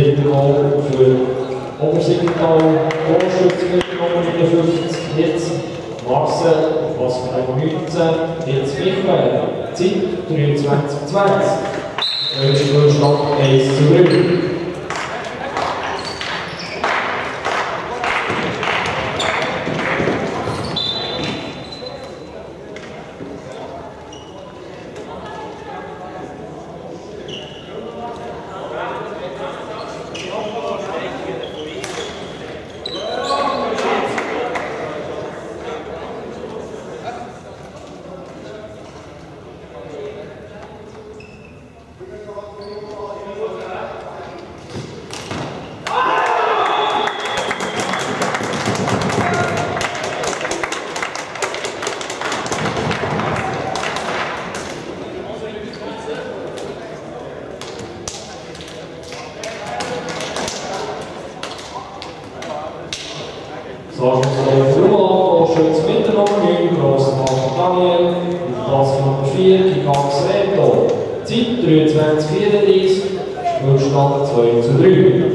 Goal für Obersiggenthal, Torschütze mit Nummer 59, jetzt Marcel, Pass Nummer 19, jetzt Michael, Zeit 23,20. Spielstand 1 zu 3. 23, 34 und stand 2 zu 3.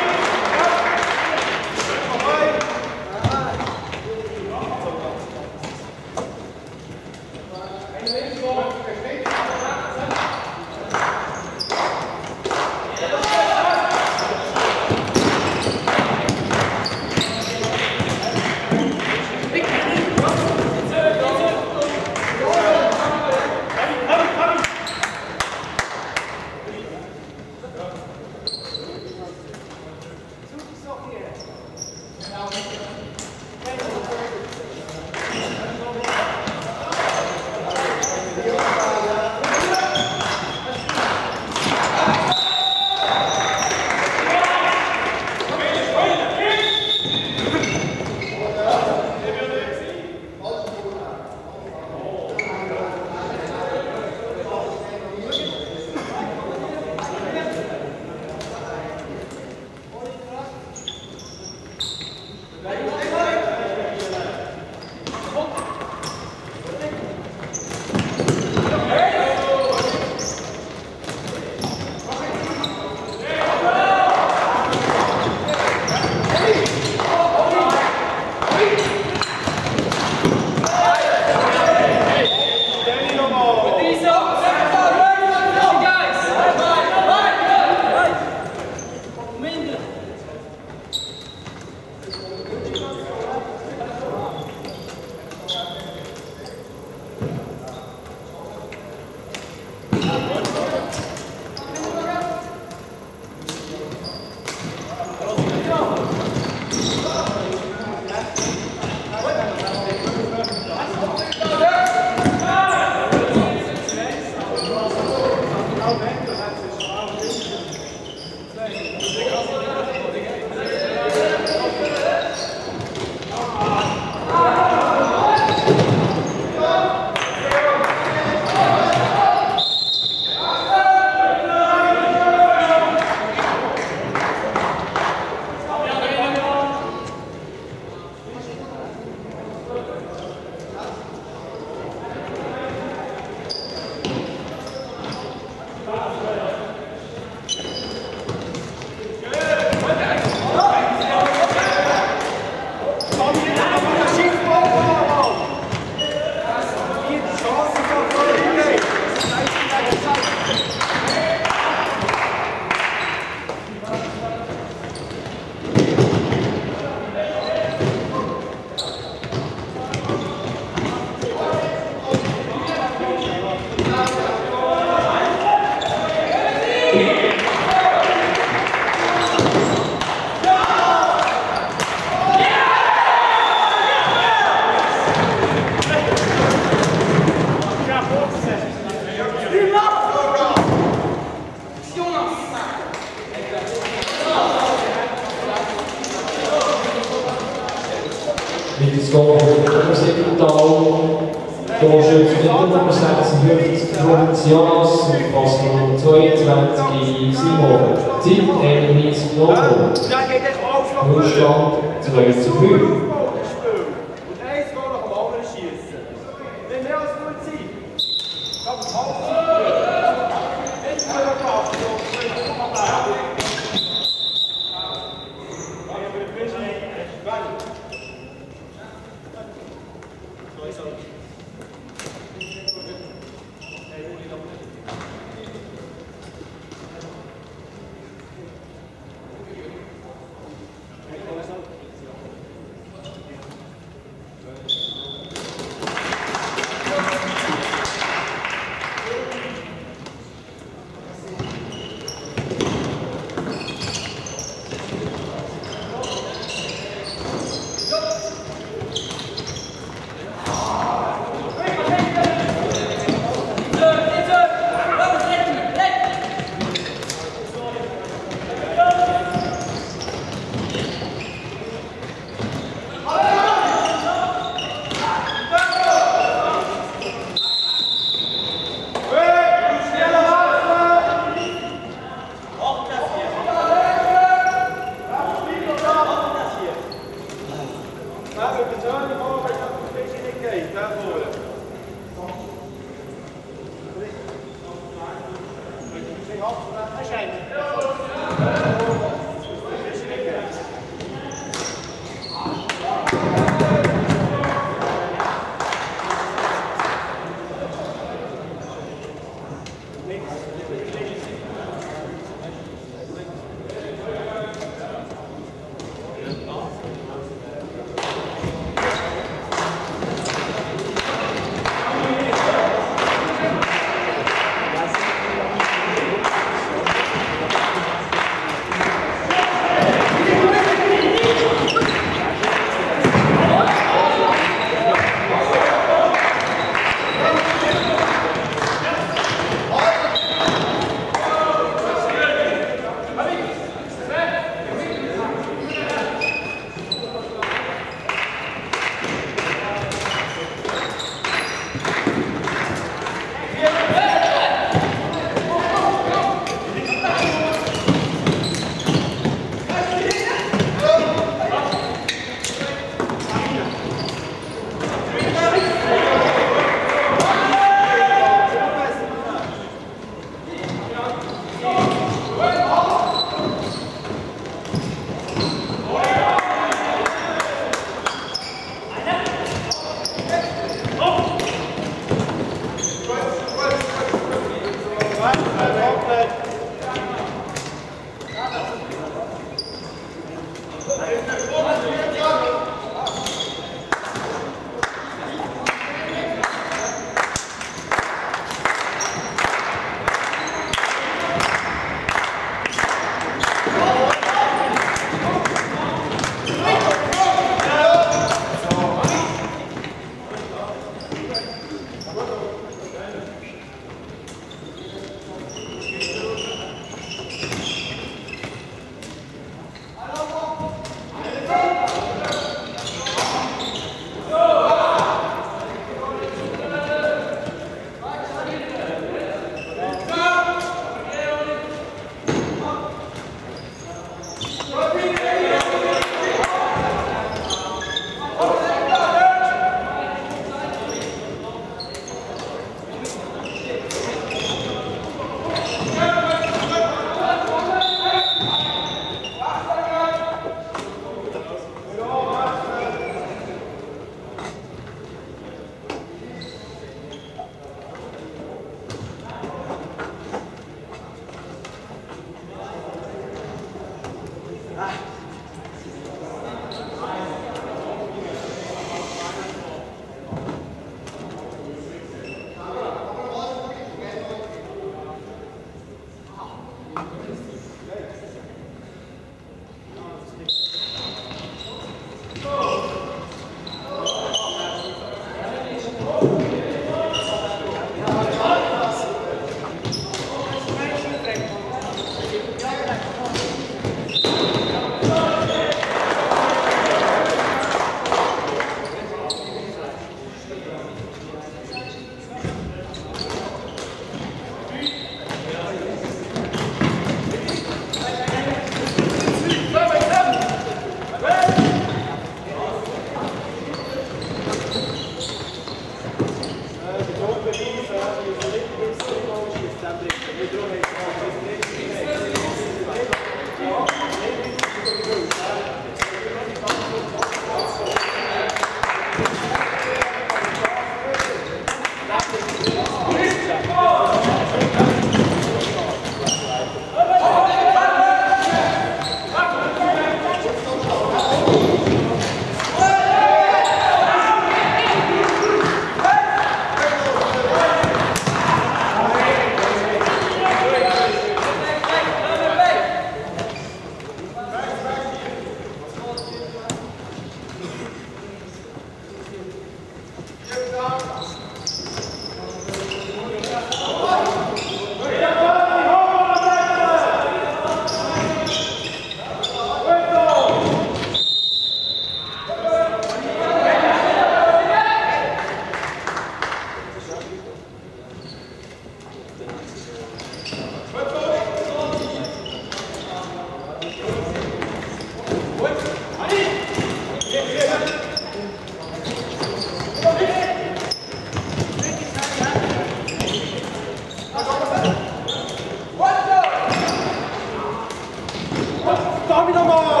Homem normal!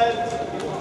Amen.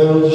Senhor nos